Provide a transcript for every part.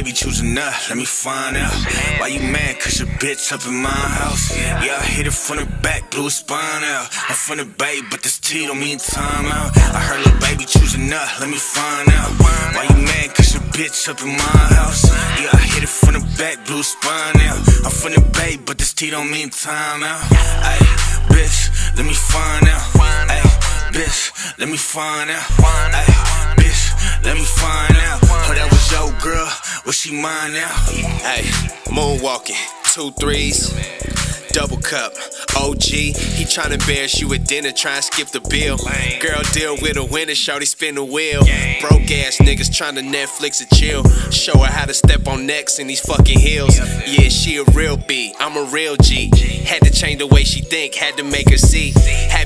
baby choosing up, let me find out. Why you mad? Cause your bitch up in my house. Yeah, I hit it from the back, blew a spine out. I'm from the bay, but this T don't mean time out. I heard little baby choosing up, let me find out. Why you mad? Cause your bitch up in my house. Yeah, I hit it from the back, blew a spine out. I'm from the bay, but this T don't mean time out. Ay, bitch, let me find out. Ay, bitch, let me find out. Ay, bitch, let me find out. She mine now? Hey, moonwalking, two threes, double cup. OG, he tryna embarrass you at dinner, try and skip the bill. Girl, deal with a winner, shorty spin the wheel. Broke ass niggas tryna Netflix and chill. Show her how to step on necks in these fucking heels. Yeah, she a real B, I'm a real G. Had to change the way she think, had to make her see. Business,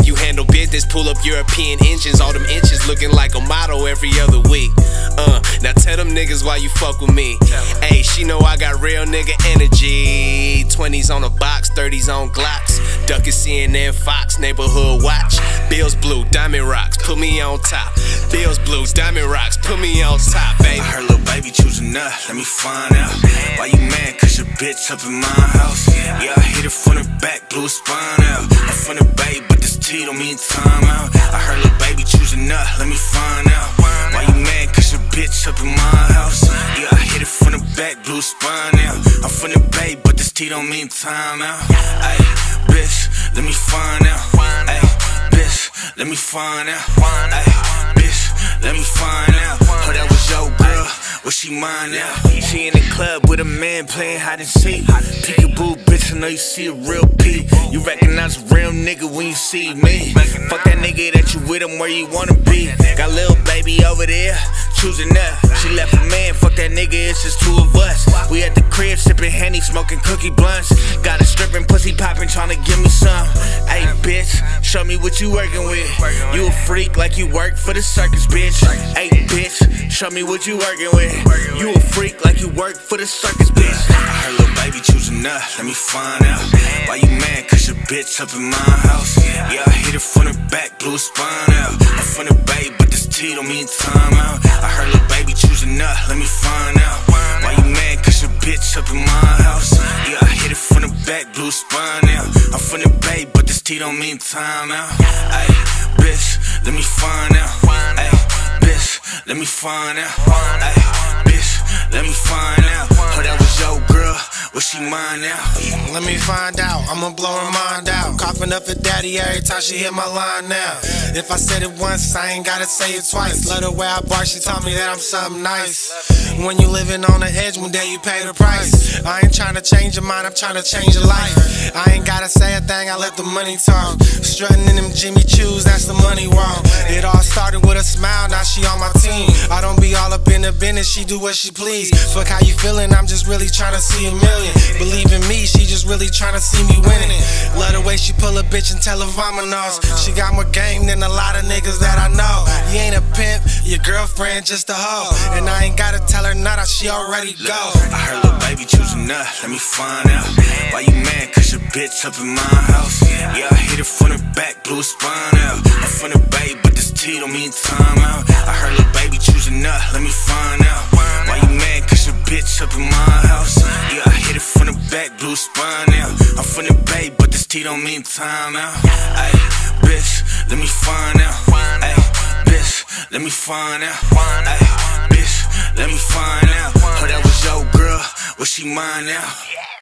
pull up European engines, all them inches looking like a model every other week. Uh, now tell them niggas why you fuck with me. Hey, she know I got real nigga energy. 20s on a box, 30s on Glocks. Duck is CNN, Fox, neighborhood watch. Bills blue, diamond rocks, put me on top. Bills blue, diamond rocks, put me on top, baby. I heard little baby choosing up, let me find out. Why you mad? Cause your bitch up in my house. Yeah, I hit it from the back, blew a spine out. I'm from the bay, but T don't mean time out. I heard little baby choosing up, let me find out. Why you mad? Cause your bitch up in my house. Yeah, I hit it from the back, a spine out. I'm from the bay, but this T don't mean time out. Ay, bitch, let me find out. Ay, bitch, let me find out. Ay, bitch, let me find out. Oh, that was your girl. Was she mine now? She in the club with a man playing hide and seek. Peekaboo, know you see a real P. You recognize a real nigga when you see me. Fuck that nigga that you with him where you wanna be. Got little baby over there choosing up. She left a man, fuck that nigga, it's just two of us. We at the crib sipping Henny, smoking cookie blunts. Got a stripping, pussy popping, trying to give me some. Hey, bitch, show me what you working with. You a freak like you work for the circus, bitch. Hey, bitch, show me what you working with. You a freak like you work for the circus, bitch. I heard little baby up, let me find out. Why you mad? Cause your bitch up in my house. Yeah, I hit it from the back, blew a spine out. I'm from the bay, but this T don't mean time out. I heard little baby choosing up, let me find out. Why you mad? Cause your bitch up in my house. Yeah, I hit it from the back, blew a spine out. I'm from the bay, but this T don't mean time out. Ay, bitch, let me find out. Ay, bitch, let me find out. Ay, mine now? Let me find out, I'ma blow her mind out. Coughing up at daddy every time she hit my line now. If I said it once, I ain't gotta say it twice. Love the way I bark, she told me that I'm something nice. When you living on the edge, one day you pay the price. I ain't trying to change your mind, I'm trying to change your life. I ain't gotta say a thing, I let the money talk. Strutting in them Jimmy Choos, that's the money walk. It all started with a smile, now she on my team. I don't be all up in the business, she do what she please. Fuck how you feeling, I'm just really trying to see a million. Believe in me, she just really trying to see me winning. Love the way she pull a bitch and tell her vamonos. She got more game than a lot of niggas that I know. You ain't a pimp, your girlfriend just a hoe. And I ain't gotta tell her nada, she already go. I heard little baby choosing up, let me find out. Why you mad? Cause your bitch up in my house. Yeah, I hit it from the back, blew a spine out. I'm from the bay, but this T don't mean time out. I heard little baby choosing up, let me find out. Why you mad? Cause your bitch up in my house. Yeah, I hit the back, blue spine out. I'm from the bay, but this T don't mean time out. Ay, bitch, let me find out. Ay, bitch, let me find out. Ay, bitch, let me find out. Oh, that was your girl, was she mine now?